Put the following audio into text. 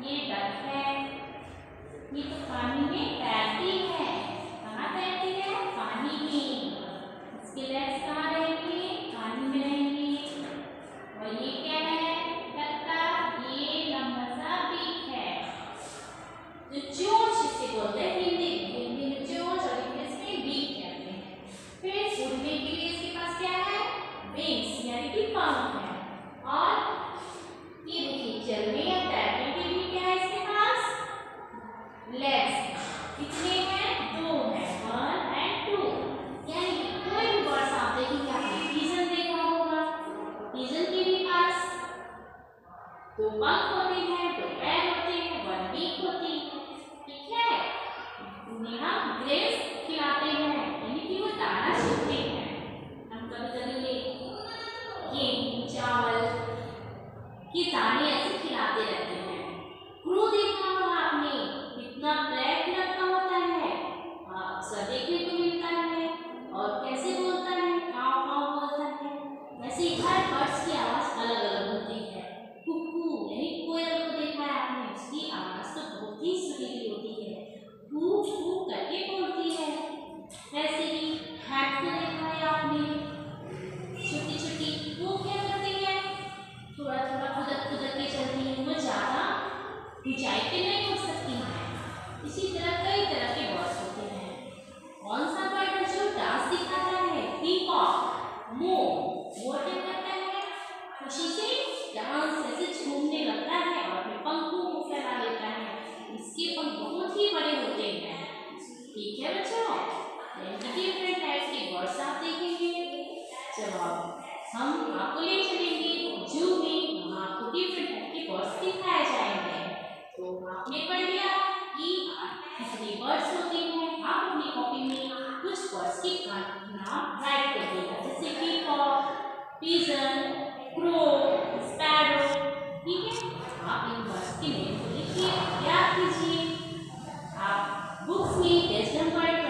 ये डक है। ये तो पानी में तैरती है। कहाँ तैरती है? पानी में। लेस कितने हैं? दो है। वन एंड टू यानी कोई भी वर्ड्स आप देखेंगे आपने रीजन देखा होगा। रीजन के भी पास। तो पंख हर बर्ड्स की आवाज़ अलग अलग होती है। कुकू यानी कोयल को देखा है आपने? उसकी आवाज़ तो बहुत ही सुरीली होती है। करके बोलती है। वैसे ही हैट को देखा है आपने? छोटी छोटी वो क्या करती है? थोड़ा थोड़ा खुदक खुदक के चलती है। वो ज़्यादा ऊंचाई नहीं हो सकती है इसी तरह कई तरह के बर्ड्स होते हैं कौन सा बर्ड है जो डांस दिखाता है पीकॉक मोर मोर क्या करता है खुशी से डांस ऐसे लगता है और अपने पंखों को फैला लेता है। इसके पंख बहुत ही बड़े होते हैं। ठीक है बच्चों? डिफरेंट टाइप के बर्ड्स आप देखेंगे, जब हम आपको ले चलेंगे जू में वहाँ आपको डिफरेंट टाइप के बर्ड्स दिखाए जाएँगे। तो आपने पढ़ लिया कि कितने बर्ड्स होते हैं। आप अपनी कॉपी में कुछ बर्ड्स के नाम राइट करिएगा जैसे पीकॉक पिजन तो अपनी बस्ती में लिखिए याद कीजिए आप बुक्स में लेसन पॉइंट